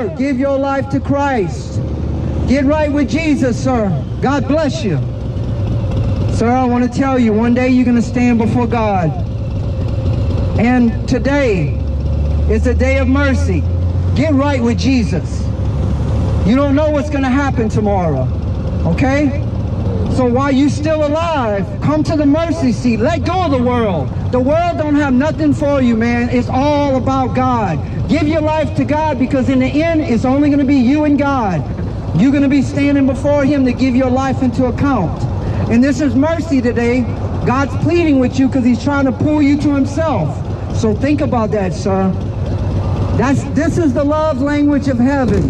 Sir, give your life to Christ. Get right with Jesus, sir. God bless you. Sir, I want to tell you, one day you're going to stand before God. And today is a day of mercy. Get right with Jesus. You don't know what's going to happen tomorrow. Okay? So while you're still alive, come to the mercy seat. Let go of the world. The world don't have nothing for you, man. It's all about God. Give your life to God because in the end, it's only going to be you and God. You're going to be standing before him to give your life into account. And this is mercy today. God's pleading with you because he's trying to pull you to himself. So think about that, sir. That's, this is the love language of heaven.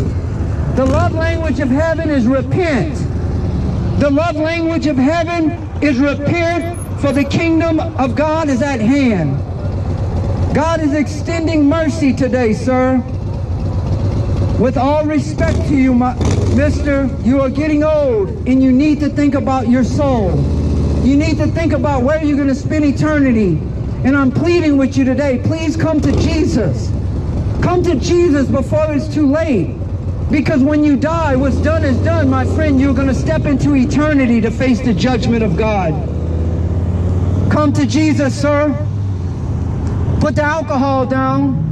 The love language of heaven is repent. The love language of heaven is repent for the kingdom of God is at hand. God is extending mercy today, sir. With all respect to you, my, mister, you are getting old and you need to think about your soul. You need to think about where you're going to spend eternity. And I'm pleading with you today, please come to Jesus. Come to Jesus before it's too late. Because when you die, what's done is done, my friend. You're going to step into eternity to face the judgment of God. Come to Jesus, sir. Put the alcohol down.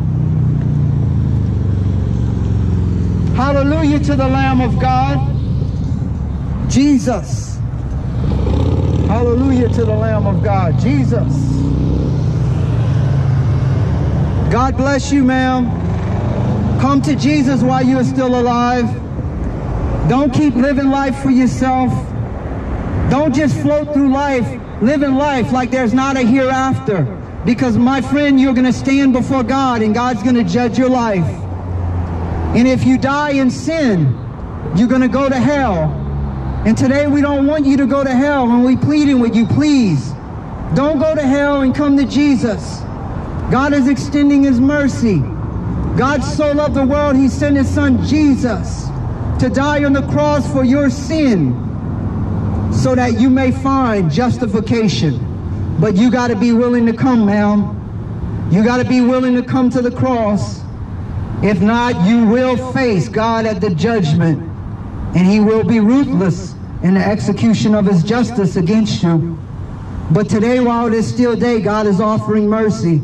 Hallelujah to the Lamb of God. Jesus. Hallelujah to the Lamb of God. Jesus. God bless you, ma'am. Come to Jesus while you are still alive. Don't keep living life for yourself. Don't just float through life, living life like there's not a hereafter. Because my friend, you're going to stand before God and God's going to judge your life. And if you die in sin, you're going to go to hell. And today we don't want you to go to hell and we pleading with you, please. Don't go to hell and come to Jesus. God is extending his mercy. God so loved the world, he sent his son Jesus to die on the cross for your sin so that you may find justification. But you got to be willing to come, ma'am. You got to be willing to come to the cross. If not, you will face God at the judgment, and he will be ruthless in the execution of his justice against you. But today, while it is still day, God is offering mercy.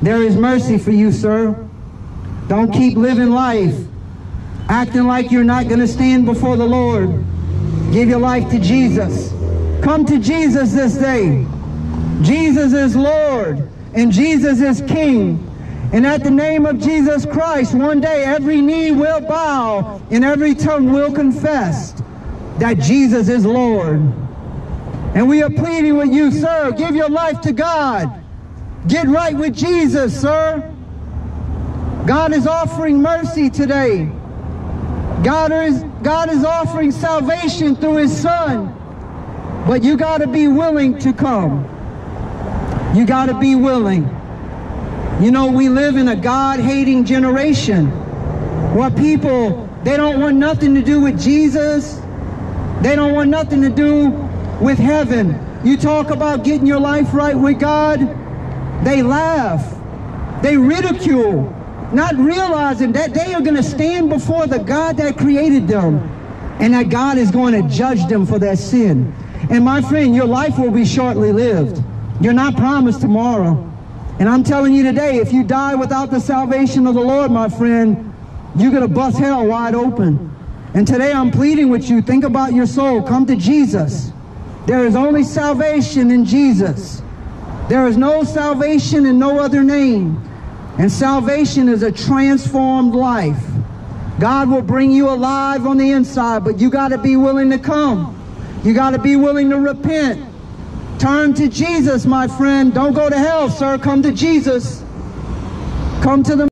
There is mercy for you, sir. Don't keep living life acting like you're not going to stand before the Lord. Give your life to Jesus. Come to Jesus this day. Jesus is Lord and Jesus is King. And at the name of Jesus Christ, one day every knee will bow and every tongue will confess that Jesus is Lord. And we are pleading with you, sir, give your life to God. Get right with Jesus, sir. God is offering mercy today. God is, God is offering salvation through his son. But you got to be willing to come. You got to be willing. You know, we live in a God-hating generation where people, they don't want nothing to do with Jesus. They don't want nothing to do with heaven. You talk about getting your life right with God, they laugh. They ridicule not realizing that they are going to stand before the God that created them and that God is going to judge them for their sin. And my friend, your life will be shortly lived. You're not promised tomorrow. And I'm telling you today, if you die without the salvation of the Lord, my friend, you're going to bust hell wide open. And today I'm pleading with you, think about your soul. Come to Jesus. There is only salvation in Jesus. There is no salvation in no other name. And salvation is a transformed life. God will bring you alive on the inside, but you got to be willing to come. You got to be willing to repent. Turn to Jesus, my friend. Don't go to hell, sir. Come to Jesus. Come to the